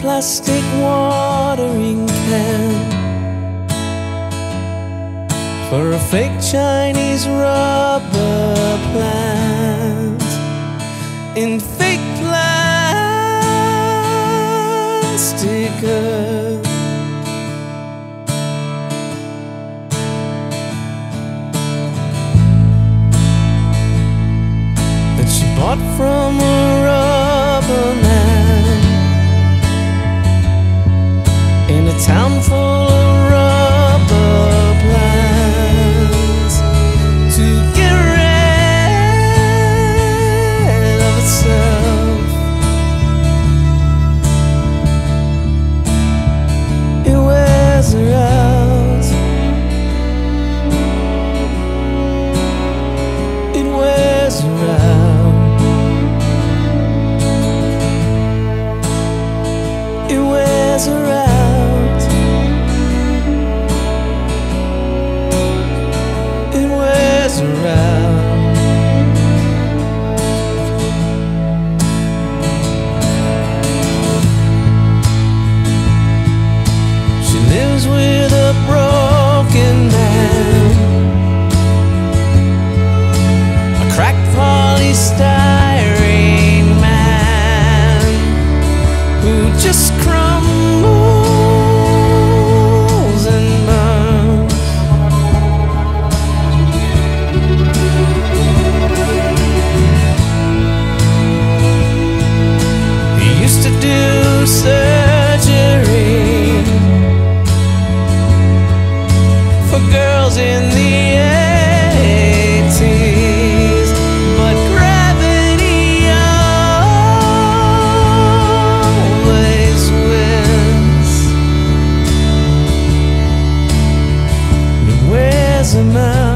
plastic watering can For a fake Chinese rubber plant In fake plastic earth. That she bought from It wears around. She lives with as a man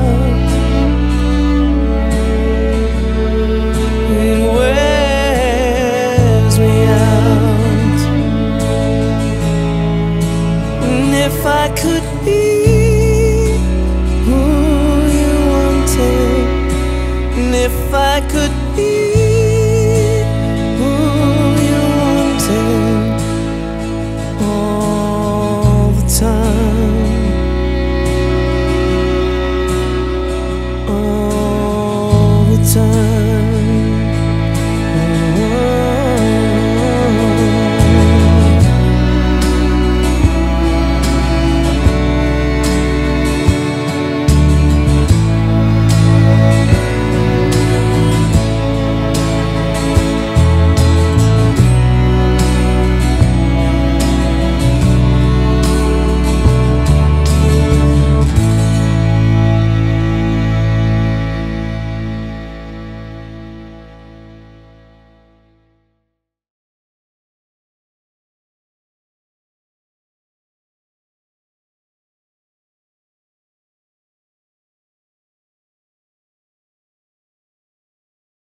could be who you wanted all the time, all the time.